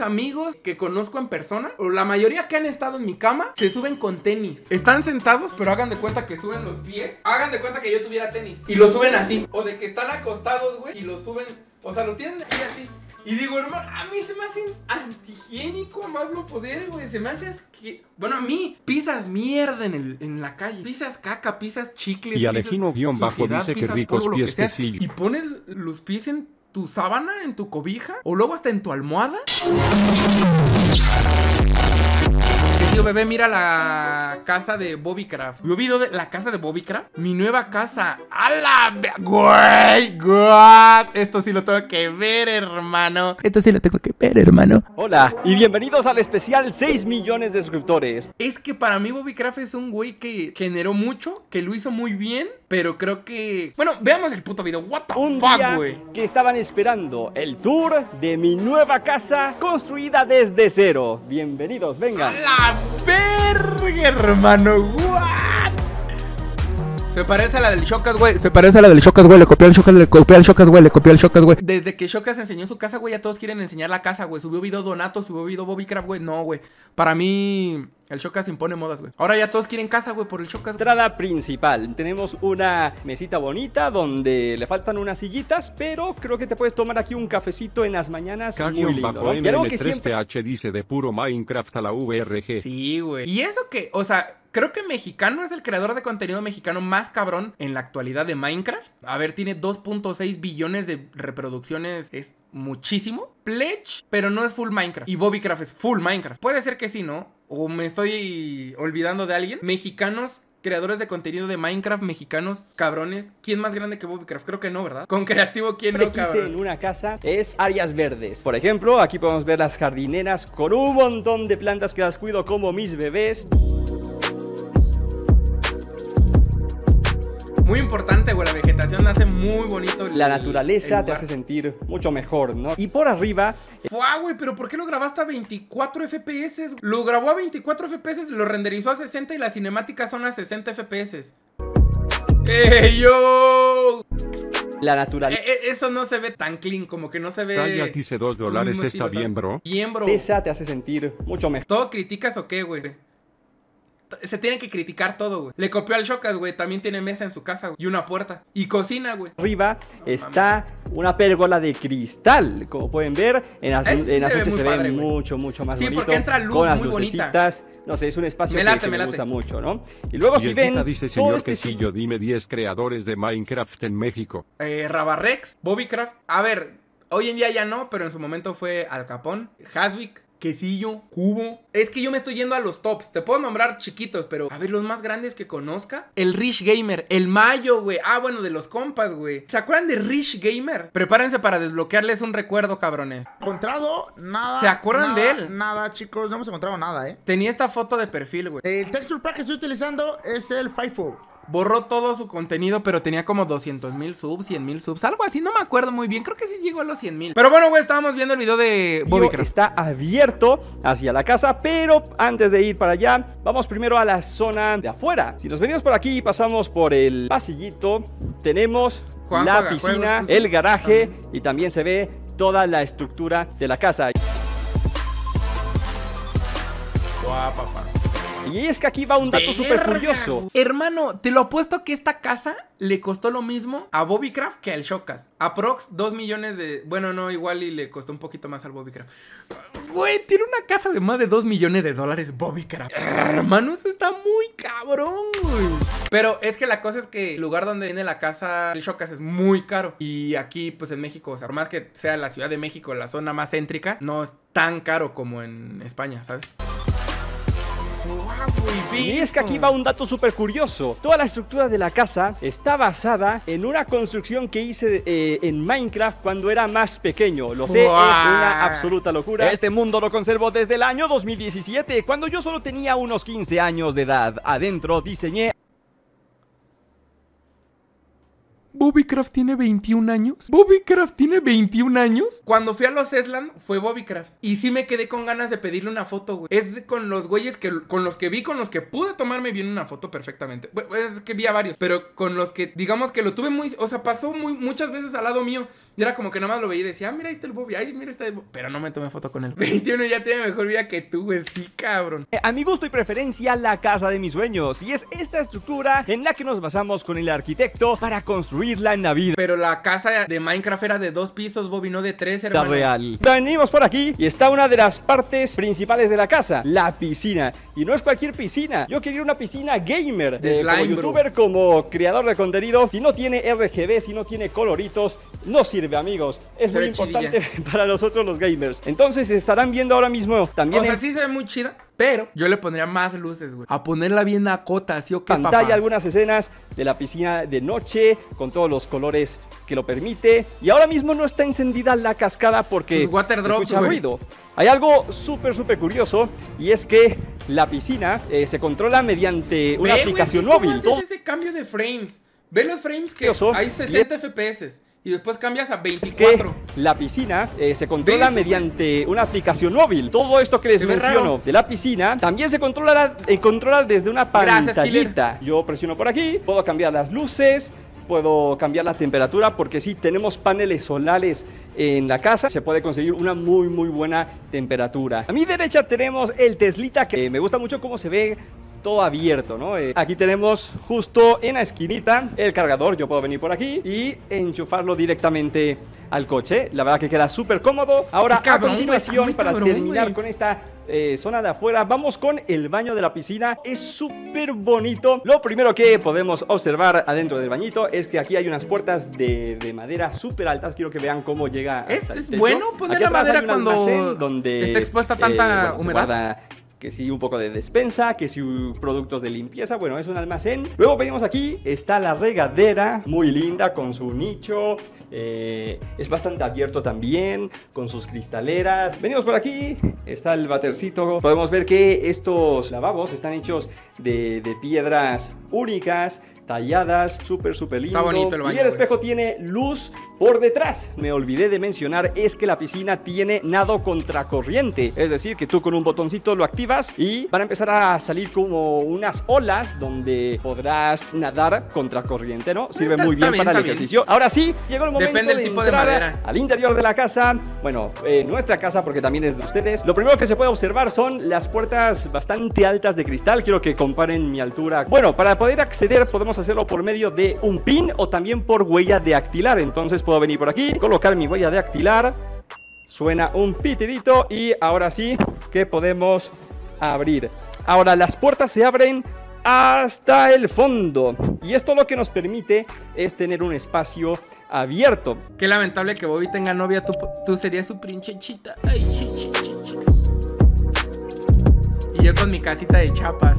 mis amigos que conozco en persona, o la mayoría que han estado en mi cama, se suben con tenis. Están sentados, pero hagan de cuenta que suben los pies. Hagan de cuenta que yo tuviera tenis. Y lo suben así. O de que están acostados, güey, y lo suben. O sea, lo tienen aquí así. Y digo, hermano, a mí se me hace antihigiénico más no poder, güey. Se me hace que. Bueno, a mí, pisas mierda en, el, en la calle. Pisas caca, pisas chicles. Y Alejino guion bajo dice que ricos pies que sí. Y pones los pies en tu sábana, en tu cobija, o luego hasta en tu almohada tío bebé, mira la casa de Bobby Craft. Yo vi de la casa de Bobby Craft. Mi nueva casa. ¡Hala! Güey, güey. Esto sí lo tengo que ver, hermano. Esto sí lo tengo que ver, hermano. Hola y bienvenidos al especial 6 millones de suscriptores. Es que para mí Bobby Craft es un güey que generó mucho, que lo hizo muy bien, pero creo que... Bueno, veamos el puto video. What the un fuck, güey. que estaban esperando el tour de mi nueva casa construida desde cero. Bienvenidos, vengan. ¡A verga, hermano. What? Se parece a la del Shokas, güey. Se parece a la del Shokas, güey. Le copió el Shokas, le copió el Shokas, güey. Le copió el Shokas, güey. Desde que Shokas enseñó su casa, güey, ya todos quieren enseñar la casa, güey. Subió video Donato, subió video Bobbycraft, güey. No, güey. Para mí, el Shokas impone modas, güey. Ahora ya todos quieren casa, güey, por el Shokas. Entrada principal. Tenemos una mesita bonita donde le faltan unas sillitas, pero creo que te puedes tomar aquí un cafecito en las mañanas. muy lindo, bajo ¿no? que siempre... th dice de puro Minecraft a la VRG. Sí, güey. Y eso que, o sea, Creo que Mexicano es el creador de contenido mexicano más cabrón en la actualidad de Minecraft. A ver, tiene 2.6 billones de reproducciones. Es muchísimo. Pledge, pero no es full Minecraft. Y Bobbycraft es full Minecraft. Puede ser que sí, ¿no? O me estoy olvidando de alguien. Mexicanos creadores de contenido de Minecraft mexicanos, cabrones. ¿Quién más grande que Bobbycraft? Creo que no, ¿verdad? Con creativo, ¿quién no, cabrón? en una casa es áreas verdes. Por ejemplo, aquí podemos ver las jardineras con un montón de plantas que las cuido como mis bebés. Muy importante, güey, la vegetación hace muy bonito. la naturaleza te hace sentir mucho mejor, ¿no? Y por arriba... Fua, güey, pero ¿por qué lo grabaste a 24 FPS? Lo grabó a 24 FPS, lo renderizó a 60 y las cinemáticas son a 60 FPS. ¡Ey, yo! La naturaleza. Eh, eh, eso no se ve tan clean, como que no se ve. Saya dice 2 dólares, está bien, bro. Bien, bro. Esa te hace sentir mucho mejor. ¿Todo criticas o qué, güey? Se tiene que criticar todo, güey. Le copió al Shokas, güey. También tiene mesa en su casa, güey. Y una puerta. Y cocina, güey. Arriba está una pérgola de cristal. Como pueden ver, en las, en se, ve, mucho, mucho más bonito. Sí, porque entra luz muy bonita. No sé, es un espacio que, me, gusta mucho, ¿no? Y luego si ven... dice, señor este Quesillo, dime 10 creadores de Minecraft en México. Eh, Rabarrex, Bobbycraft. A ver, hoy en día ya no, pero en su momento fue Al Capón, Haswick, quesillo, cubo. Es que yo me estoy yendo a los tops. Te puedo nombrar chiquitos, pero a ver, los más grandes que conozca. El Rich Gamer, el Mayo, güey. Ah, bueno, de los compas, güey. ¿Se acuerdan de Rich Gamer? Prepárense para desbloquearles un recuerdo, cabrones. Encontrado nada. ¿Se acuerdan de él? Nada, chicos, no hemos encontrado nada, eh. Tenía esta foto de perfil, güey. El texture pack que estoy utilizando es el FIFO borró todo su contenido, pero tenía como 200 mil subs, 100 mil subs, algo así, no me acuerdo muy bien, creo que sí llegó a los 100 mil. Pero bueno, güey, estábamos viendo el video de Bobbycraft. Está abierto hacia la casa, pero antes de ir para allá, vamos primero a la zona de afuera. Si nos venimos por aquí y pasamos por el pasillito, tenemos la piscina, el garaje y también se ve toda la estructura de la casa. Guau, papá. Y es que aquí va un dato súper curioso. Hermano, te lo apuesto que esta casa le costó lo mismo a Bobbycraft que al Shokas. Aprox 2 millones de... Bueno, no, igual y le costó un poquito más al Bobbycraft. Güey, tiene una casa de más de 2 millones de dólares Bobbycraft. Hermano, eso está muy cabrón, güey. Pero es que la cosa es que el lugar donde viene la casa el Shokas es muy caro. Y aquí, pues en México, o sea, más que sea la Ciudad de México, la zona más céntrica, no es tan caro como en España, ¿sabes? Y es que aquí va un dato súper curioso. Toda la estructura de la casa está basada en una construcción que hice eh, en Minecraft cuando era más pequeño. Lo sé, es una absoluta locura. Este mundo lo conservo desde el año 2017, cuando yo solo tenía unos 15 años de edad. Adentro diseñé Bobbycraft tiene 21 años. Bobbycraft tiene 21 años. Cuando fui a los Eslan fue Bobbycraft. Y sí me quedé con ganas de pedirle una foto, güey. Es de- con los güeyes que con los que vi, con los que pude tomarme bien una foto perfectamente. Es que vi a varios, pero con los que digamos que lo tuve muy, o sea, pasó muy muchas veces al lado mío. Y era como que nada más lo veía y decía, ah, mira, ahí está el Bobby, ay, mira, está el Bobby. Pero no me tomé foto con él. 21 ya tiene mejor vida que tú, güey. Sí, cabrón. Eh, A mi gusto y preferencia, la casa de mis sueños. Y es esta estructura en la que nos basamos con el arquitecto para construirla en la vida Pero la casa de Minecraft era de dos pisos, Bobby, no de tres, hermano. real. Venimos por aquí y está una de las partes principales de la casa, la piscina. Y no es cualquier piscina. Yo quería una piscina gamer. De Eh, como bro. youtuber, como creador de contenido. Si no tiene RGB, si no tiene coloritos, no sirve, amigos. Es Se muy importante para nosotros los gamers. Entonces estarán viendo ahora mismo también O sea, en sí se ve muy chida, pero yo le pondría más luces, güey. A ponerla bien a cota, ¿sí o qué, pantalla papá? algunas escenas de la piscina de noche con todos los colores que lo permite. Y ahora mismo no está encendida la cascada porque water drops, escucha ruido. Hay algo súper, súper curioso y es que la piscina eh, se controla mediante una Ve, aplicación ¿cómo móvil. haces ese cambio de frames? Ve los frames que Curioso. hay 60 FPS y después cambias a es que 24. la piscina eh, se controla eso, mediante una aplicación móvil. Todo esto que les menciono raro. de la piscina también se controla, eh, controla desde una Gracias, pantallita. Yo presiono por aquí, puedo cambiar las luces. Puedo cambiar la temperatura porque si tenemos paneles solares en la casa, se puede conseguir una muy muy buena temperatura. A mi derecha tenemos el Teslita que me gusta mucho cómo se ve todo abierto, ¿no? Eh, aquí tenemos justo en la esquinita el cargador, yo puedo venir por aquí y enchufarlo directamente al coche. La verdad que queda súper cómodo. Ahora, cabrón, a continuación, para cabrón, terminar güey. con esta eh, zona de afuera, vamos con el baño de la piscina. Es súper bonito. Lo primero que podemos observar adentro del bañito es que aquí hay unas puertas de, de madera súper altas. Quiero que vean cómo llega ¿Es- hasta el es techo. bueno poner Aquí la madera cuando donde está expuesta a tanta se humedad? Que si un poco de despensa, que si productos de limpieza, bueno, es un almacén. Luego venimos aquí, está la regadera, muy linda, con su nicho, eh, es bastante abierto también, con sus cristaleras. Venimos por aquí, está el batercito. Podemos ver que estos lavabos están hechos de, de piedras únicas, talladas, súper, súper lindo. bonito el baño, Y el güey. espejo tiene luz por detrás. Me olvidé de mencionar es que la piscina tiene nado contracorriente. Es decir, que tú con un botoncito lo activas y van a empezar a salir como unas olas donde podrás nadar contracorriente, ¿no? Sirve Está- muy está bien para el está bien. ejercicio. Ahora sí, llegó el momento Depende del de tipo de madera. al interior de la casa. Bueno, eh, nuestra casa porque también es de ustedes. Lo primero que se puede observar son las puertas bastante altas de cristal. Quiero que comparen mi altura. Bueno, para poder acceder podemos hacerlo por medio de un pin o también por huella dactilar. Entonces puedo venir por aquí, colocar mi huella dactilar. Suena un pitidito y ahora sí que podemos abrir. Ahora las puertas se abren hasta el fondo. Y esto lo que nos permite es tener un espacio abierto. Qué lamentable que Bobby tenga novia, tú, tú serías su princesita. Ay. Y yo con mi casita de chapas.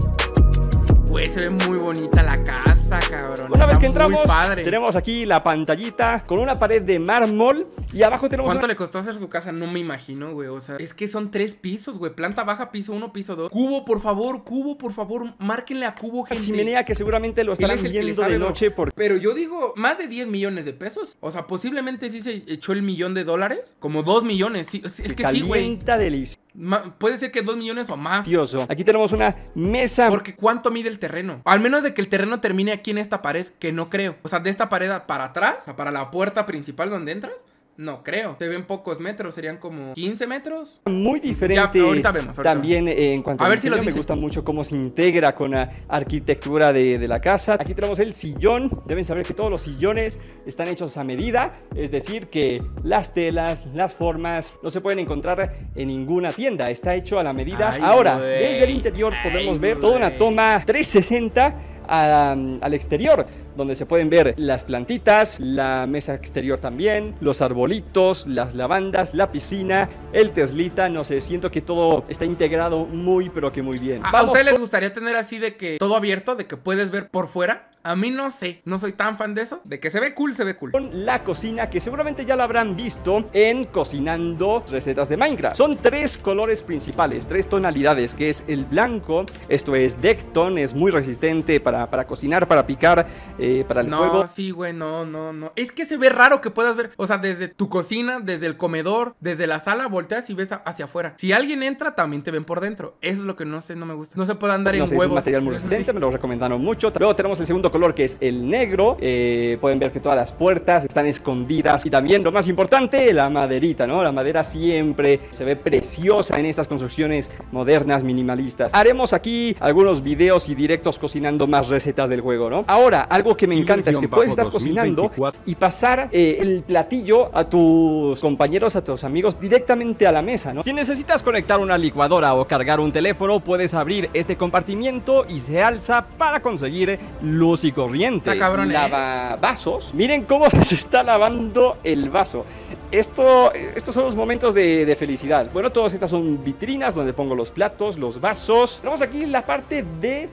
Güey, se ve muy bonita la casa, cabrón. Una vez Está que entramos, padre. tenemos aquí la pantallita con una pared de mármol y abajo tenemos ¿Cuánto una- le costó hacer su casa? No me imagino, güey. O sea, es que son tres pisos, güey. Planta baja, piso uno, piso dos. Cubo, por favor, cubo, por favor. Márquenle a cubo, gente. chimenea que seguramente lo estarán es viendo de noche Pero yo digo, más de 10 millones de pesos. O sea, posiblemente sí se echó el millón de dólares. Como 2 millones. Sí, es es que sí, güey. calienta delicioso. Ma- Puede ser que 2 millones o más. Aquí tenemos una mesa Porque ¿cuánto mide el terreno? Al menos de que el terreno termine aquí en esta pared, que no creo. O sea, de esta pared para atrás, o sea, para la puerta principal donde entras, no creo. Se ven pocos metros, serían como 15 metros. muy diferente. Ya, ahorita vemos, ahorita también eh, en cuanto A a ver si lo me dice. gusta mucho cómo se integra con la arquitectura de, de la casa. Aquí tenemos el sillón. Deben saber que todos los sillones están hechos a medida, es decir, que las telas, las formas no se pueden encontrar en ninguna tienda. Está hecho a la medida. Ay, Ahora, desde el interior podemos ver toda una toma 360 a- al exterior, donde se pueden ver las plantitas, la mesa exterior también, los arbolitos, las lavandas, la piscina, el Teslita, no sé, siento que todo está integrado muy pero que muy bien. ¿A- ¿A ustedes les gustaría tener así de que todo abierto, de que puedes ver por fuera? A mí no sé, no soy tan fan de eso. De que se ve cool, se ve cool. Con la cocina que seguramente ya lo habrán visto en cocinando recetas de Minecraft. Son tres colores principales, tres tonalidades, que es el blanco, esto es Decton, es muy resistente para, para cocinar, para picar, eh, para el no, fuego. sí, güey, no, no, no. Es que se ve raro que puedas ver, o sea, desde tu cocina, desde el comedor, desde la sala, volteas y ves hacia afuera. Si alguien entra, también te ven por dentro. Eso es lo que no sé, no me gusta. No se puede andar No en sé, es un huevos. material muy sí. resistente, me lo recomendaron mucho. Luego tenemos el segundo color que es el negro. Eh, pueden ver que todas las puertas están escondidas. Y también lo más importante, la maderita, ¿no? La madera siempre se ve preciosa en estas construcciones modernas, minimalistas. Haremos aquí algunos videos y directos cocinando más recetas del juego, ¿no? Ahora, algo que me encanta es que puedes estar cocinando 2024. y pasar eh, el platillo a tus compañeros, a tus amigos directamente a la mesa, ¿no? Si necesitas conectar una licuadora o cargar un teléfono, puedes abrir este compartimiento y se alza para conseguir luz y corriente. Está cabrón, ¿eh? Lavavasos. Miren cómo se está lavando el vaso. Esto, estos son los momentos de, de felicidad. Bueno, todas estas son vitrinas donde pongo los platos, los vasos. Tenemos aquí la parte de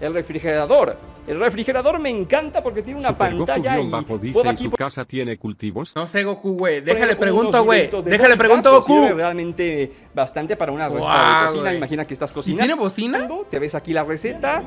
el refrigerador. El refrigerador me encanta porque tiene una Super Goku pantalla y guion bajo dice, puedo ¿en aquí su casa tiene cultivos? No sé, Goku, güey. Déjale pregunto, güey. Déjale pregunto, Goku. realmente bastante para una receta Guau, de cocina. Imagina que estás ¿Y cocinando. tiene bocina? Te ves aquí la receta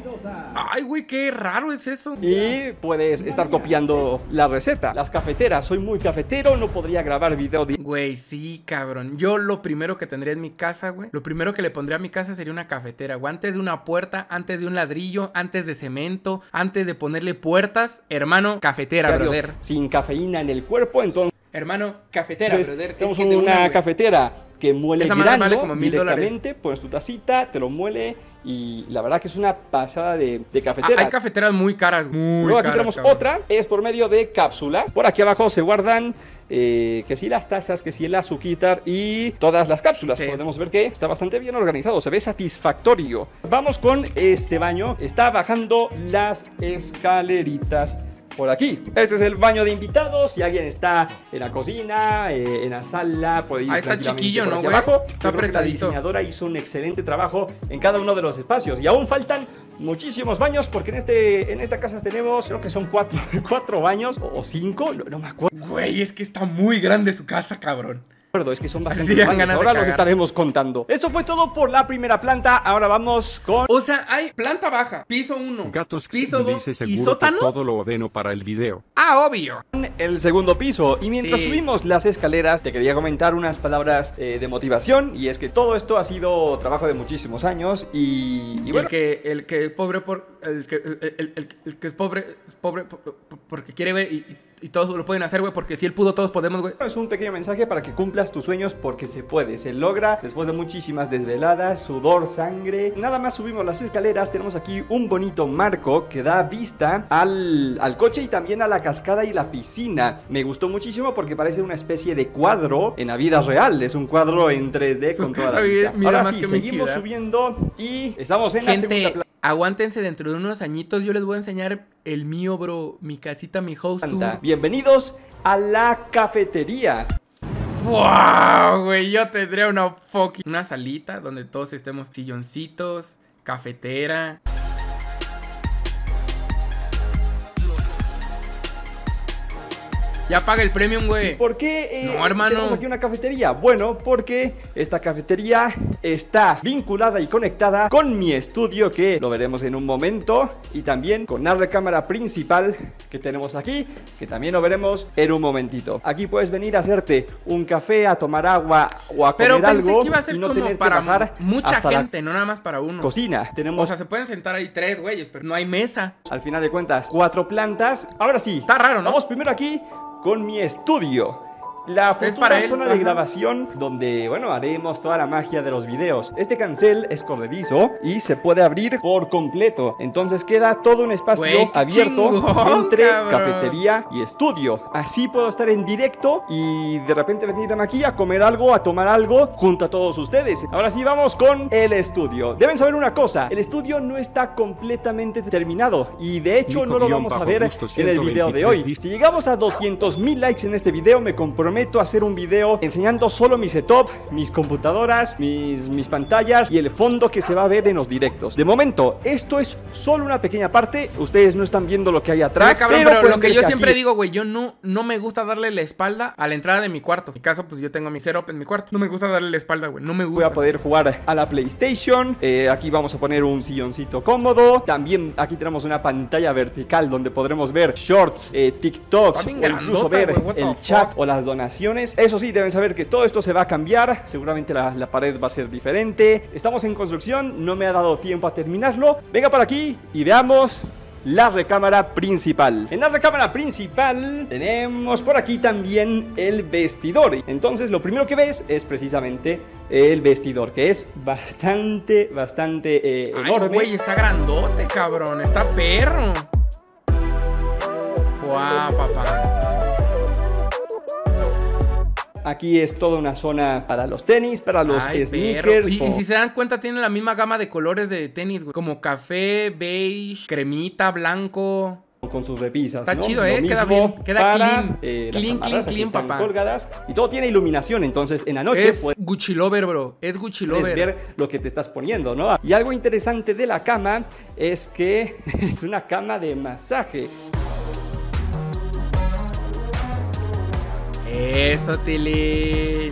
Ay, güey, qué raro es eso. y puedes estar copiando la receta. Las cafeteras, soy muy cafetero, no podría grabar video de Güey, sí, cabrón. Yo lo primero que tendría en mi casa, güey. Lo primero que le pondría a mi casa sería una cafetera, güey. Antes de una puerta, antes de un ladrillo, antes de cemento, antes de ponerle puertas. Hermano, cafetera, diarios brother. sin cafeína en el cuerpo. Entonces, Hermano, cafetera, brother. Es tenemos que de una güey. cafetera que muele Esa grano vale como mil directamente, pones tu tacita, te lo muele y la verdad que es una pasada de, de Ah, cafetera. hay cafeteras muy caras, muy Luego aquí caras, tenemos cabrón. otra, es por medio de cápsulas. Por aquí abajo se guardan eh, que si las tazas, que si el azuquitar y todas las cápsulas. Sí. Podemos ver que está bastante bien organizado, se ve satisfactorio. Vamos con este baño. Está bajando las escaleritas. Por aquí. Este es el baño de invitados. Si alguien está en la cocina, eh, en la sala, puede ir Ah, está chiquillo, ¿no, güey? Está que La apretadito. diseñadora hizo un excelente trabajo en cada uno de los espacios. Y aún faltan muchísimos baños porque en, este, en esta casa tenemos, creo que son cuatro, cuatro baños o cinco, no, no me acuerdo. Güey, es que está muy grande su casa, cabrón. Es que son bastantes Sí, ganas Ahora los estaremos contando. Eso fue todo por la primera planta. Ahora vamos con O sea, hay planta baja, piso 1, Gatos piso 2 dice y sótano. todo lo ordeno para el video. Ah, obvio. el segundo piso. Y mientras Sí. subimos las escaleras, te quería comentar unas palabras eh, de motivación. Y es que todo esto ha sido trabajo de muchísimos años. Y, y Y bueno, el que, el que es pobre por. El que, el, el- el- el que es pobre, es pobre por- por- porque quiere, güey. Y, y- todos lo pueden hacer, güey. Porque si él pudo, todos podemos, güey. Es un pequeño mensaje para que cumplas tus sueños porque se puede, se logra después de muchísimas desveladas, sudor, sangre. Nada más subimos las escaleras, tenemos aquí un bonito marco que da vista al, al coche y también a la cascada y la piscina. Me gustó muchísimo porque parece una especie de cuadro en la vida real, es un cuadro en 3D Su con toda la mira Ahora más sí, que seguimos subiendo y estamos en la segunda Gente, aguántense dentro de unos añitos. Yo les voy a enseñar el mío, bro. Mi casita, mi host. tú. Bienvenidos a la cafetería. ¡Wow, güey! Yo tendría una fucking. Una salita donde todos estemos silloncitos, cafetera. Ya paga el premium, güey. ¿Por qué eh, No, hermano. tenemos aquí una cafetería? Bueno, porque esta cafetería está vinculada y conectada con mi estudio, que lo veremos en un momento, y también con la recámara principal que tenemos aquí, que también lo veremos en un momentito. Aquí puedes venir a hacerte un café, a tomar agua o a comer Pero pensé algo que iba a ser y no como tener para que bajar mucha gente, no nada más para uno. cocina. Tenemos O sea, se pueden sentar ahí tres güeyes, pero no hay mesa. al final de cuentas, cuatro plantas. Ahora sí. Está raro, ¿no? Vamos primero aquí con mi estudio. La futura para él, zona de grabación donde, bueno, haremos toda la magia de los videos. Este cancel es corredizo y se puede abrir por completo. Entonces queda todo un espacio abierto chingón, entre cabrón. cafetería y estudio. Así puedo estar en directo y de repente venir aquí a comer algo, a tomar algo junto a todos ustedes. Ahora sí vamos con el estudio. Deben saber una cosa, el estudio no está completamente terminado y de hecho Nico no lo vamos a ver en el video de 123 hoy. Si llegamos a 200 mil likes en este video me comprometo prometo hacer un video enseñando solo mi setup, mis computadoras, mis, mis pantallas y el fondo que se va a ver en los directos. De momento, esto es solo una pequeña parte. Ustedes no están viendo lo que hay atrás. cabrón, pero lo que yo siempre aquí- digo, güey, yo no, no me gusta darle la espalda a la entrada de mi cuarto. En mi caso, pues yo tengo mi setup en mi cuarto. No me gusta darle la espalda, güey. No me Voy gusta. a poder jugar a la PlayStation. Eh, aquí vamos a poner un silloncito cómodo. También aquí tenemos una pantalla vertical donde podremos ver shorts, eh, TikToks o incluso grandota, ver el chat fuck. o las donaciones. Eso sí, deben saber que todo esto se va a cambiar. Seguramente la, la pared va a ser diferente. Estamos en construcción. No me ha dado tiempo a terminarlo. Venga por aquí y veamos la recámara principal. En la recámara principal tenemos por aquí también el vestidor. Entonces lo primero que ves es precisamente el vestidor, que es bastante, bastante eh, Ay, enorme. güey, está grandote, cabrón. Está perro. Fuá, papá. Aquí es toda una zona para los tenis, para los Ay, sneakers. Y, y si se dan cuenta, tiene la misma gama de colores de tenis, güey. Como café, beige, cremita, blanco. con sus repisas. Está ¿no? chido, Lo ¿eh? Queda bien, queda para, clean. eh, las Clean, papá. colgadas y todo tiene iluminación, entonces en la noche Es puedes Gucci Lover, bro. Es Gucci Lover. ver lo que te estás poniendo, ¿no? Y algo interesante de la cama es que es una cama de masaje. Eso, Tilín.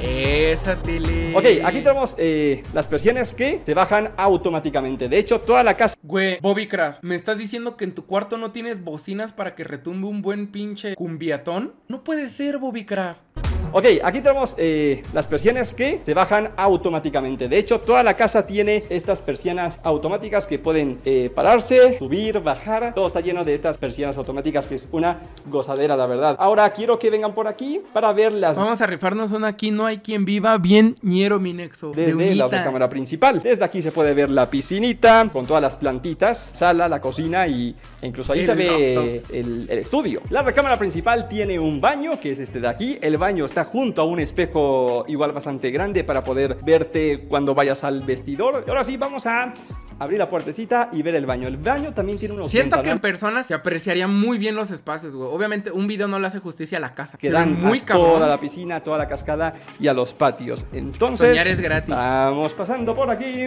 Eso, Tilín. Ok, aquí tenemos eh, las persianas que se bajan automáticamente. De hecho, toda la casa Güey, Bobbycraft, ¿me estás diciendo que en tu cuarto no tienes bocinas para que retumbe un buen pinche cumbiatón? No puede ser, Bobbycraft. Ok, aquí tenemos eh, las persianas que se bajan automáticamente. De hecho, toda la casa tiene estas persianas automáticas que pueden eh, pararse, subir, bajar. Todo está lleno de estas persianas automáticas que es una gozadera, la verdad. Ahora quiero que vengan por aquí para ver las Vamos a rifarnos una aquí, no hay quien viva bien ñero mi nexo. de desde la uñita. cámara principal. Desde aquí se puede ver la piscinita con todas las plantitas, sala, la cocina y incluso ahí El se ve el, el estudio. La recámara principal tiene un baño, que es este de aquí. El baño está junto a un espejo igual bastante grande para poder verte cuando vayas al vestidor. Y ahora sí, vamos a abrir la puertecita y ver el baño. El baño también tiene unos Siento que en persona se apreciarían muy bien los espacios, güey. Obviamente, un video no le hace justicia a la casa. que dan muy a cabrón. toda la piscina, toda la cascada y a los patios. Entonces, Soñar es gratis. vamos pasando por aquí.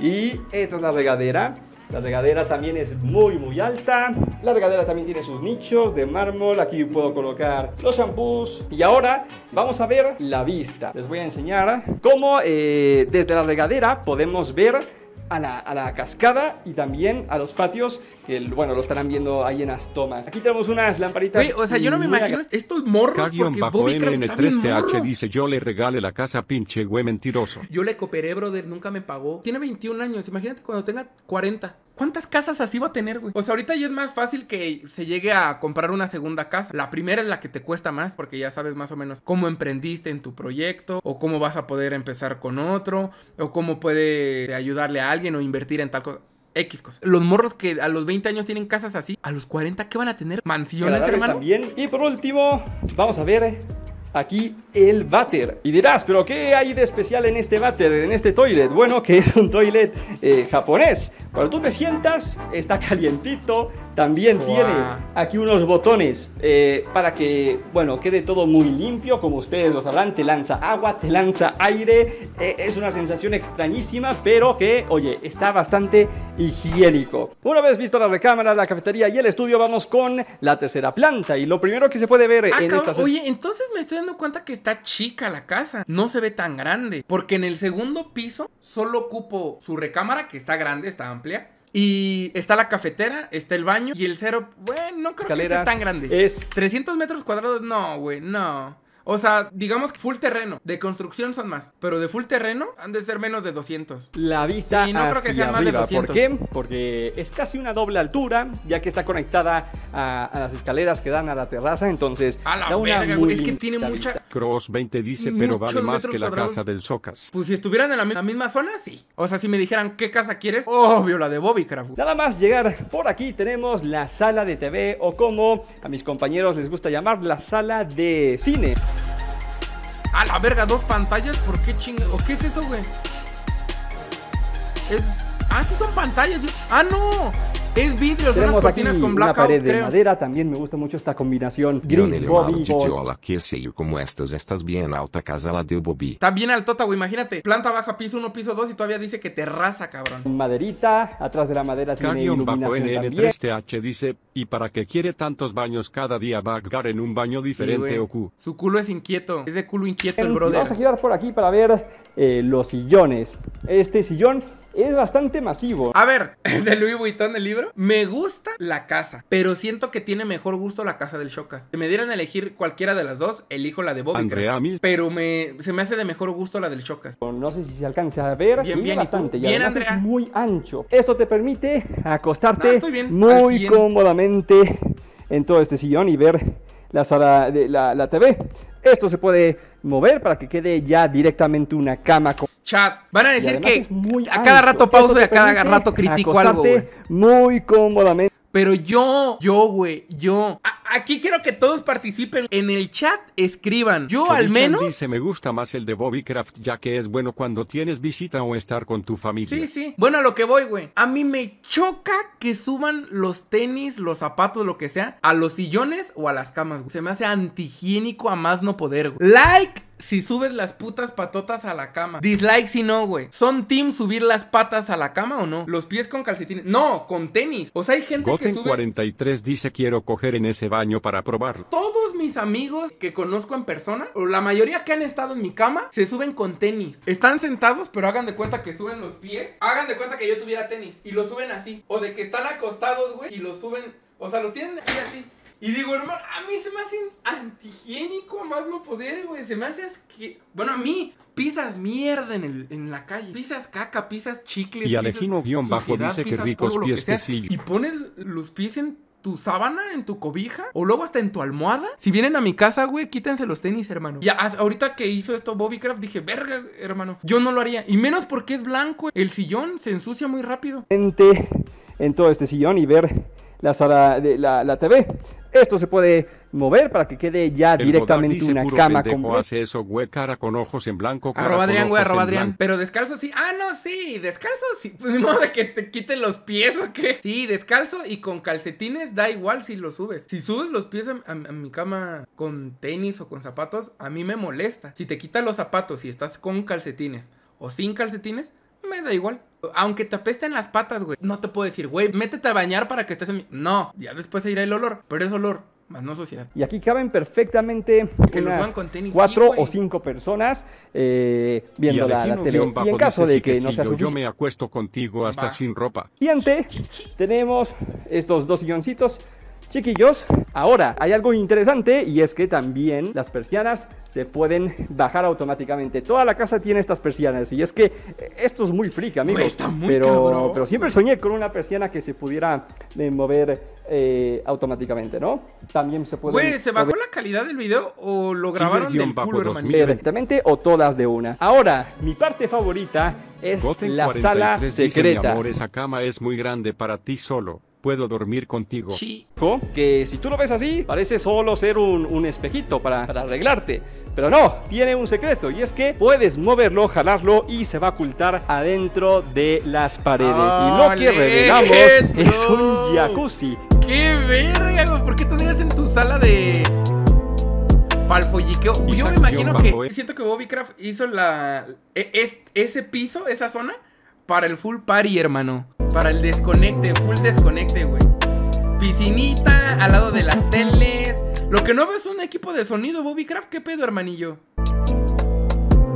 Y esta es la regadera. La regadera también es muy muy alta. La regadera también tiene sus nichos de mármol. Aquí puedo colocar los shampoos. Y ahora vamos a ver la vista. Les voy a enseñar cómo eh, desde la regadera podemos ver a la, a la cascada y también a los patios que, bueno, lo estarán viendo ahí en las tomas. Aquí tenemos unas lamparitas. Güey, o sea, yo no me imagino estos morros porque bajo Bobbycraft está bien morro. NN3TH dice yo le regale la casa pinche güey mentiroso. Yo le cooperé, brother, nunca me pagó. Tiene 21 años, imagínate cuando tenga 40. ¿Cuántas casas así va a tener, güey? O sea, ahorita ya es más fácil que se llegue a comprar una segunda casa. La primera es la que te cuesta más, porque ya sabes más o menos cómo emprendiste en tu proyecto, o cómo vas a poder empezar con otro, o cómo puede ayudarle a alguien o invertir en tal cosa. X cosas. Los morros que a los 20 años tienen casas así, a los 40, ¿qué van a tener? Mansiones, hermano. también. Y por último, vamos a ver aquí el váter. Y dirás, ¿pero qué hay de especial en este váter, en este toilet? Bueno, que es un toilet eh, japonés. Cuando tú te sientas, está calientito. También tiene aquí unos botones eh, para que, bueno, quede todo muy limpio, como ustedes lo sabrán. Te lanza agua, te lanza aire. Eh, es una sensación extrañísima, pero que, oye, está bastante higiénico. Una vez visto la recámara, la cafetería y el estudio, vamos con la tercera planta. Y lo primero que se puede ver Ah, en estas... Oye, entonces me estoy dando cuenta que está chica la casa. No se ve tan grande. Porque en el segundo piso solo ocupo su recámara, que está grande, está amplia. Y está la cafetera, está el baño y el cero. Bueno, no creo que esté tan grande. es 300 metros cuadrados, no, güey, no. O sea, digamos que full terreno. De construcción son más. Pero de full terreno han de ser menos de 200. La vista Sí, no creo que sean más de arriba. ¿Por 200. qué? Porque es casi una doble altura, ya que está conectada a, a las escaleras que dan a la terraza, entonces A la da una verga, muy es que tiene mucha- vista. Cross 20 dice pero vale más que la cuadrados. casa del Socas. Pues si estuvieran en la, mi- la misma zona, sí. O sea, si me dijeran qué casa quieres, obvio, la de Bobbycraft. Nada más llegar por aquí tenemos la sala de TV o como a mis compañeros les gusta llamar la sala de cine. A la verga, dos pantallas, ¿por qué chinga? ¿O qué es eso, güey? Es. Ah, sí son pantallas. Ah, no. Es vidrio, son aquí cortinas con una blackout, pared de creo. madera, también me gusta mucho esta combinación gris, Bobby, de que seio como estas, estas bien alta casa la deu Bobby. Está bien altota, güey. Imagínate, planta baja, piso 1, piso 2 y todavía dice que te raza, cabrón. maderita, atrás de la madera tiene iluminación también. NN3TH dice, ¿y para qué quiere tantos baños cada día va a cagar en un baño Sí, diferente güey. o Q? Su culo es inquieto. Es de culo inquieto el Bien, brother. Vamos a girar por aquí para ver eh, los sillones. Este sillón es bastante masivo. A ver, de Louis Vuitton el libro. Me gusta la casa, pero siento que tiene mejor gusto la casa del Shocas. Si me dieran a elegir cualquiera de las dos, elijo la de Bobby. Andrea creo. Pero me, se me hace de mejor gusto la del Shocas. No sé si se alcanza a ver. Bien, bien, bastante. Y Bien, además Andrea. es muy ancho. Esto te permite acostarte No, bien, muy 100. cómodamente en todo este sillón y ver la sala de la, la TV. Esto se puede mover para que quede ya directamente una cama con Chat, van a decir que es muy a cada rato pauso y a cada rato critico algo, muy cómodamente. Pero yo, yo, güey, yo. a- aquí quiero que todos participen. En el chat escriban. Yo al menos. Dice, me gusta más el de Bobby Craft ya que es bueno cuando tienes visita o estar con tu familia. Sí, sí. Bueno, a lo que voy, güey. A mí me choca que suban los tenis, los zapatos, lo que sea, a los sillones o a las camas, güey. Se me hace antihigiénico a más no poder, güey. Like si subes las putas patotas a la cama. Dislike si no, güey. ¿Son team subir las patas a la cama o no? Los pies con calcetines. No, con tenis. O sea, hay gente que sube... Goten43 dice quiero coger en ese baño para probarlo. Todos mis amigos que conozco en persona, o la mayoría que han estado en mi cama, se suben con tenis. Están sentados, pero hagan de cuenta que suben los pies. Hagan de cuenta que yo tuviera tenis y los suben así. O de que están acostados, güey, y los suben. O sea, los tienen aquí así. Y digo, hermano, a mí se me hace antihigiénico a más no poder, güey. Se me hace que. Bueno, a mí. Pisas mierda en, el, en la calle. Pisas caca, pisas chicles. Y Alejino guion bajo dice que ricos polvo, pies que sí. Y pones los pies en tu sábana, en tu cobija, o luego hasta en tu almohada. Si vienen a mi casa, güey, quítense los tenis, hermano. Ya, ahorita que hizo esto Bobby Craft, dije, verga, hermano. Yo no lo haría. Y menos porque es blanco. El sillón se ensucia muy rápido. en todo este sillón y ver la sala de la, la TV. Esto se puede mover para que quede ya El directamente dice, una "Puro cama completa. hace eso, güey, cara con ojos en blanco. cara Arroba con Adrián, güey, arroba Adrián. blanco". Pero descalzo sí. Ah, no, sí, descalzo sí. Pues ni modo de que te quiten los pies o qué. Sí, descalzo y con calcetines da igual si los subes. Si subes los pies a, a- a mi cama con tenis o con zapatos, a mí me molesta. Si te quitas los zapatos y estás con calcetines o sin calcetines, me da igual. Aunque te apesten las patas, güey. No te puedo decir, güey, métete a bañar para que estés en mi... No, ya después se irá el olor. Pero es olor, más no suciedad. Y aquí caben perfectamente Que los unas suban con tenis, sí, cuatro o cinco personas eh, viendo y la, la tele. Y en caso de "Sí que no sea yo, yo me acuesto contigo hasta Va. sin ropa. tenemos estos dos silloncitos chiquillos. Ahora, hay algo interesante y es que también las persianas se pueden bajar automáticamente. Toda la casa tiene estas persianas y es que eh, esto es muy freak, amigos. está muy pero, cabrón, pero siempre soñé con una persiana que se pudiera eh, mover eh, automáticamente, ¿no? También se puede Güey, ¿se bajó la calidad del video o lo grabaron del culo, 2000. hermanito? directamente o todas de una. Ahora, mi parte favorita es Goten la sala 43 dice, secreta. Mi amor, esa cama es muy grande para ti solo. Puedo dormir contigo. Sí. Ojo, Que si tú lo ves así, parece solo ser un, un espejito para, para arreglarte. Pero no, tiene un secreto y es que puedes moverlo, jalarlo y se va a ocultar adentro de las paredes. y lo que ¡Oh, revelamos es un jacuzzi. ¡Qué verga! ¿Por qué tendrías en tu sala de. Palfolliqueo? Yo me imagino que. bajo, eh. Siento que Bobby Craft hizo la. e- es- ese piso, esa zona, para el full party, hermano. Para el desconecte, full desconecte, güey. Piscinita, al lado de las teles. Lo que no veo es un equipo de sonido, Bobby Craft. ¿Qué pedo, hermanillo?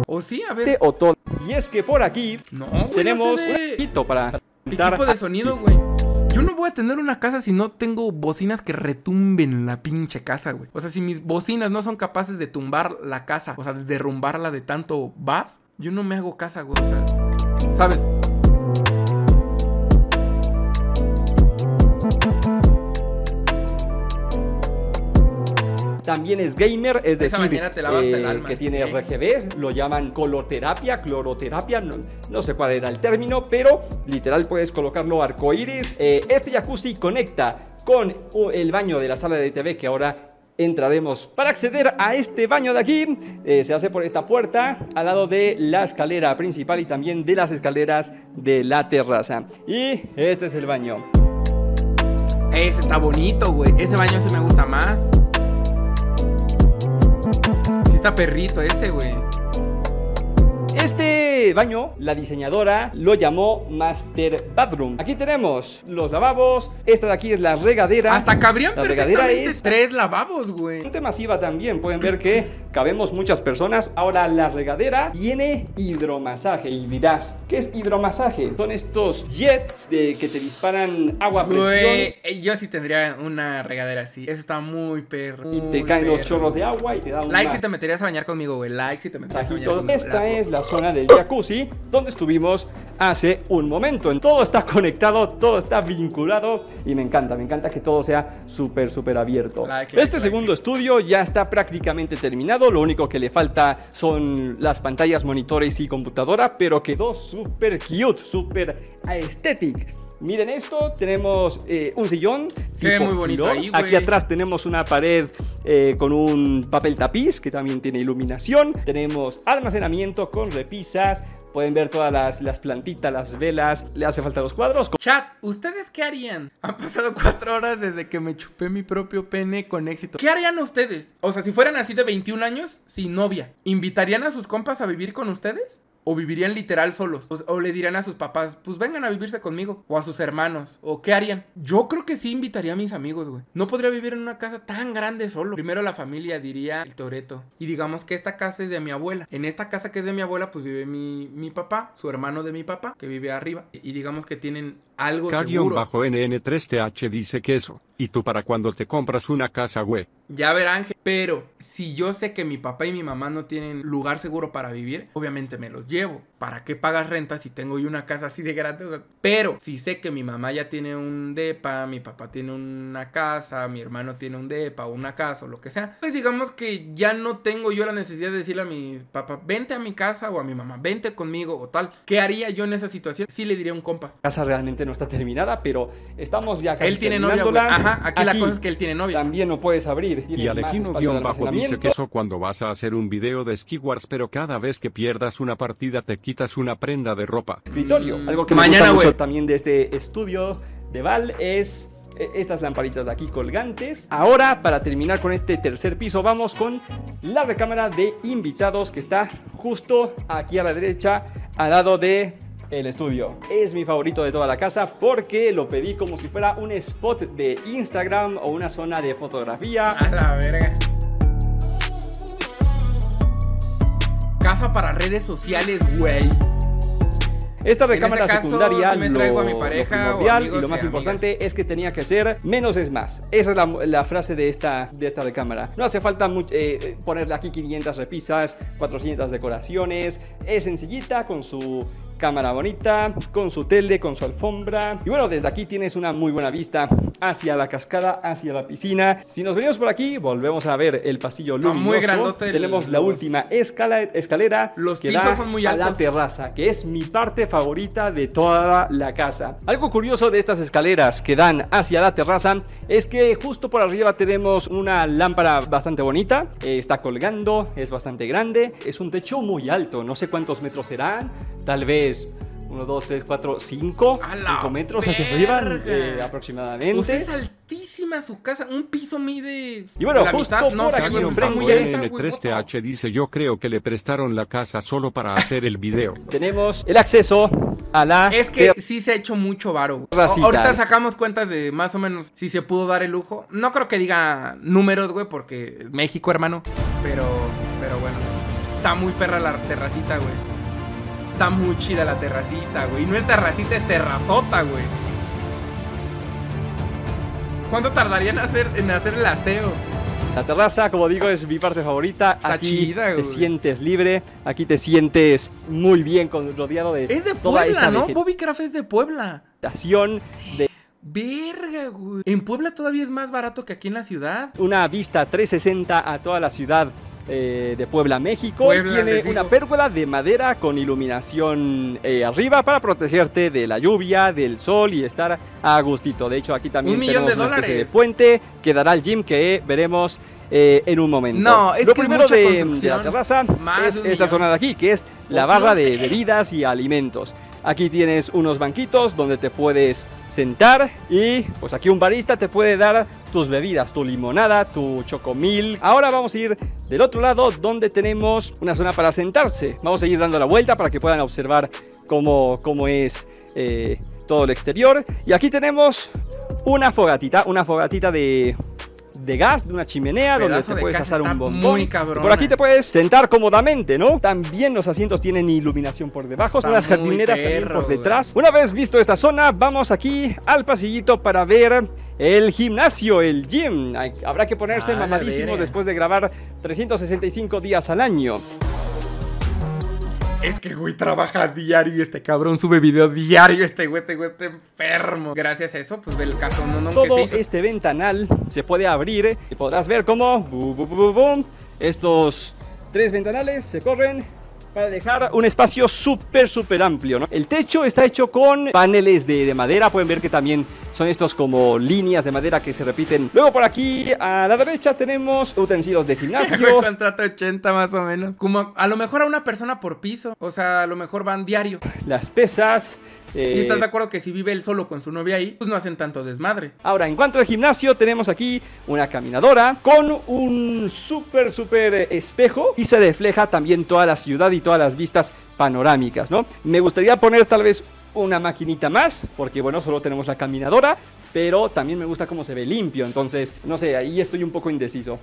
¿O sí? A ver. O todo. Y es que por aquí No, güey, no tenemos un espejito para Equipo de sonido, güey. Yo no voy a tener una casa si no tengo bocinas que retumben en la pinche casa, güey. O sea, si mis bocinas no son capaces de tumbar la casa, o sea, de derrumbarla de tanto vas, yo no me hago casa, güey. O sea, ¿sabes? También es gamer, es De decir, te el eh, alma, que tiene ¿sí? RGB, lo llaman coloterapia, cloroterapia, no, no sé cuál era el término, pero literal puedes colocarlo arcoíris. Eh, este jacuzzi conecta con uh, el baño de la sala de TV que ahora entraremos. Para acceder a este baño de aquí, eh, se hace por esta puerta al lado de la escalera principal y también de las escaleras de la terraza. Y este es el baño. Ese está bonito, güey. Ese baño sí me gusta más. Está perrito ese, güey. Este baño, la diseñadora lo llamó Master Bathroom. Aquí tenemos los lavabos. Esta de aquí es la regadera. Hasta cabrían La regadera es tres lavabos, güey. bastante masiva también. Pueden ver que cabemos muchas personas. Ahora la regadera tiene hidromasaje. Y dirás, ¿qué es hidromasaje? Son estos jets de que te disparan agua a presión. Güey, yo sí tendría una regadera así. Eso está muy perro. Y te caen los chorros de agua y te da un Like si te meterías a bañar conmigo, güey. Like si te meterías a bañar conmigo. Esta La- es la zona del jacuzzi donde estuvimos hace un momento. En Todo está conectado, todo está vinculado y me encanta, me encanta que todo sea súper, súper abierto. Like, like, este like. segundo estudio ya está prácticamente terminado, lo único que le falta son las pantallas, monitores y computadora, pero quedó súper cute, súper aesthetic. Miren esto, tenemos eh, un sillón. Se ve muy bonito ahí. Aquí atrás tenemos una pared eh, con un papel tapiz que también tiene iluminación. Tenemos almacenamiento con repisas. Pueden ver todas las, las plantitas, las velas. Le hace falta los cuadros. Chat, ¿ustedes qué harían? Han pasado cuatro horas desde que me chupé mi propio pene con éxito. ¿Qué harían ustedes? O sea, si fueran así de 21 años, sin novia, ¿invitarían a sus compas a vivir con ustedes? ¿O vivirían literal solos? O, le dirían a sus papás, pues vengan a vivirse conmigo. O a sus hermanos. ¿O qué harían? Yo creo que sí invitaría a mis amigos, güey. No podría vivir en una casa tan grande solo. Primero la familia, diría el Toreto. Y digamos que esta casa es de mi abuela. En esta casa que es de mi abuela, pues vive mi, mi papá, su hermano de mi papá, que vive arriba. Y digamos que tienen algo seguro. bajo NN3TH dice que eso. Y tú para cuando te compras una casa, güey. Ya verán, Ángel. Pero si yo sé que mi papá y mi mamá no tienen lugar seguro para vivir, obviamente me los llevo. ¿Para qué pagas renta si tengo yo una casa así de grande? Pero si sé que mi mamá ya tiene un depa, mi papá tiene una casa, mi hermano tiene un depa o una casa o lo que sea, pues digamos que ya no tengo yo la necesidad de decirle a mi papá, vente a mi casa o a mi mamá, vente conmigo o tal. ¿Qué haría yo en esa situación? Sí le diría a un compa. La casa realmente no está terminada, pero estamos ya casi Él tiene novia, güey. terminándola. Ajá, aquí, la cosa es que él tiene novia. También lo puedes abrir. Y espacio de Alejino-bajo dice que eso cuando vas a hacer un video de Skywars pero cada vez que pierdas una partida te quitas una prenda de ropa. escritorio. Mm, Algo que mañana, me gusta mucho güey. también de este estudio de Val es eh, estas lamparitas de aquí colgantes. Ahora, para terminar con este tercer piso, vamos con la recámara de invitados que está justo aquí a la derecha, al lado de el estudio. Es mi favorito de toda la casa porque lo pedí como si fuera un spot de Instagram o una zona de fotografía. A la verga. Casa para redes sociales, güey. Esta recámara este caso, secundaria, sí me lo, traigo a mi lo pareja o primordial amigos y lo más importante es que tenía que ser menos es más. Esa es la, la frase de esta, de esta recámara. No hace falta much- eh, ponerle aquí 500 repisas, 400 decoraciones. Es sencillita con su cámara bonita, con su tele, con su alfombra. Y bueno, desde aquí tienes una muy buena vista hacia la cascada, hacia la piscina. Si nos venimos por aquí, volvemos a ver el pasillo luminoso. muy grandote Tenemos la los- última escala, escalera Los que pisos da son muy a la altos. terraza, que es mi parte favorita de toda la casa. Algo curioso de estas escaleras que dan hacia la terraza es que justo por arriba tenemos una lámpara bastante bonita, eh, está colgando, es bastante grande, es un techo muy alto, no sé cuántos metros serán, tal vez 1, 2, 3, 4, 5, ¡A la 5 metros hacia arriba verga! eh, Pues aproximadamente. es altísima su casa. Un piso mide. Y bueno, la justo mitad. No, por sí, aquí enfrente muy alta, güey, NN3TH dice yo creo que le prestaron la casa solo para hacer el video. Tenemos el acceso a la Es que sí se ha hecho mucho varo. Ahorita sacamos cuentas de más o menos si se pudo dar el lujo. No creo que diga números, güey, porque México, hermano. Pero, pero bueno. Está muy perra la terracita, güey. Está muy chida la terracita, güey. No es terracita, es terrazota, güey. ¿Cuánto tardaría en hacer, en hacer el aseo? La terraza, como digo, es mi parte favorita. Está aquí chida, te güey. sientes libre, aquí te sientes muy bien con, rodeado de Es de toda Puebla, ¿no? Bobby Craft es de Puebla. de Verga, güey. En Puebla todavía es más barato que aquí en la ciudad. una vista 360 a toda la ciudad eh, de Puebla, México. Puebla, Tiene una pérgola de madera con iluminación eh, arriba para protegerte de la lluvia, del sol y estar a gustito. De hecho, aquí también Un millón tenemos de una especie de dólares. puente que dará al gym que veremos eh, en un momento. No, es Lo que primero de, de la terraza Más es de esta millón. zona de aquí, que es la Oh, barra de bebidas y alimentos. Aquí tienes unos banquitos donde te puedes sentar y pues aquí un barista te puede dar tus bebidas, tu limonada, tu chocomil. Ahora vamos a ir del otro lado donde tenemos una zona para sentarse. Vamos a ir dando la vuelta para que puedan observar cómo, cómo es eh, todo el exterior. Y aquí tenemos una fogatita, una fogatita de, de gas, de una chimenea, donde te de puedes asar un bombón. Por aquí te puedes sentar cómodamente, ¿no? También los asientos tienen iluminación por debajo, Está unas jardineras también por güey. detrás. Una vez visto esta zona, vamos aquí al pasillito para ver el gimnasio, el gym. Habrá que ponerse Ah, mamadísimos después de grabar 365 días al año. Es que, güey, trabaja diario y este cabrón sube videos diario. Este güey, este güey está enfermo. Gracias a eso, pues ve el caso no, no, que Todo se hizo. este ventanal se puede abrir y podrás ver cómo bu, bu, bu, bu, bum, estos tres ventanales se corren para dejar un espacio súper, súper amplio. ¿no? El techo está hecho con paneles de, de madera. Pueden ver que también son estos como líneas de madera que se repiten. Luego por aquí a la derecha tenemos utensilios de Me gimnasio. contrata 80 más o menos. Como a lo mejor a una persona por piso. O sea, a lo mejor van diario. las pesas. Eh, Y estás de acuerdo que si vive él solo con su novia ahí, pues no hacen tanto desmadre. Ahora, en cuanto al gimnasio, tenemos aquí una caminadora con un súper, súper eh, espejo y se refleja también toda la ciudad y todas las vistas panorámicas, ¿no? Me gustaría poner tal vez una maquinita más, porque bueno, solo tenemos la caminadora, pero también me gusta cómo se ve limpio, entonces, no sé, ahí estoy un poco indeciso.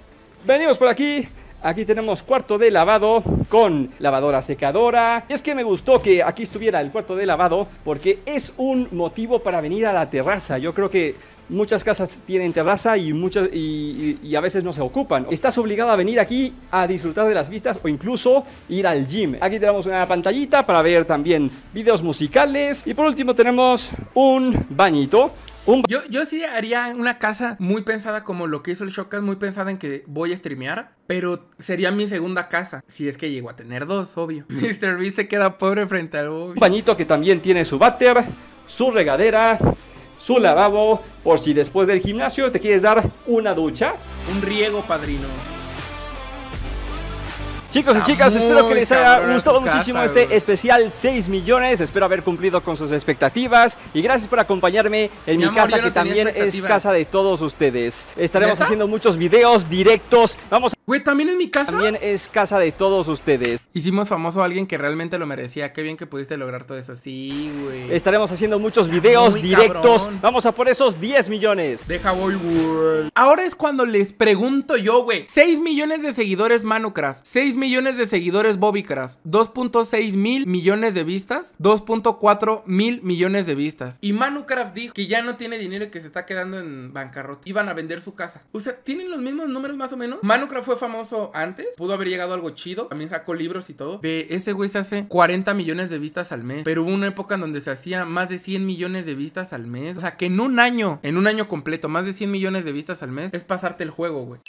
Venimos por aquí. Aquí tenemos cuarto de lavado con lavadora secadora. Es que me gustó que aquí estuviera el cuarto de lavado porque es un motivo para venir a la terraza. Yo creo que muchas casas tienen terraza y, muchas, y- y a veces no se ocupan. Estás obligado a venir aquí a disfrutar de las vistas o incluso ir al gym. Aquí tenemos una pantallita para ver también videos musicales. Y por último tenemos un bañito. Un Yo, yo sí haría una casa muy pensada como lo que hizo el Shockas, muy pensada en que voy a streamear, pero sería mi segunda casa, si es que llego a tener dos, obvio. Mr. B se queda pobre frente al Un obvio. bañito que también tiene su váter, su regadera, su lavabo, por si después del gimnasio te quieres dar una ducha. Un riego, padrino. Chicos y chicas, espero que les haya gustado muchísimo casa, este especial 6 millones. Espero haber cumplido con sus expectativas. Y gracias por acompañarme en Mi mi, amor, casa, no que también es casa de todos ustedes. Estaremos haciendo muchos videos directos. Vamos, Güey, ¿también en mi casa? también es casa de todos ustedes. Hicimos famoso a alguien que realmente lo merecía. Qué bien que pudiste lograr todo eso. Sí, güey. Estaremos haciendo muchos videos muy directos. cabrón. Vamos a por esos 10 millones. Deja voy, güey. Ahora es cuando les pregunto yo, güey. 6 millones de seguidores Manocraft. 6 millones de seguidores Bobbycraft. 2.6 mil millones de vistas. 2.4 mil millones de vistas. Y Manocraft dijo que ya no tiene dinero y que se está quedando en bancarrota. Iban a vender su casa. O sea, ¿tienen los mismos números más o menos? Manocraft fue famoso antes. Pudo haber llegado algo chido. También sacó libros y todo. Ese güey se hace 40 millones de vistas al mes. Pero hubo una época en donde se hacía más de 100 millones de vistas al mes. O sea, que en un año, en un año completo, más de 100 millones de vistas al mes es pasarte el juego, güey.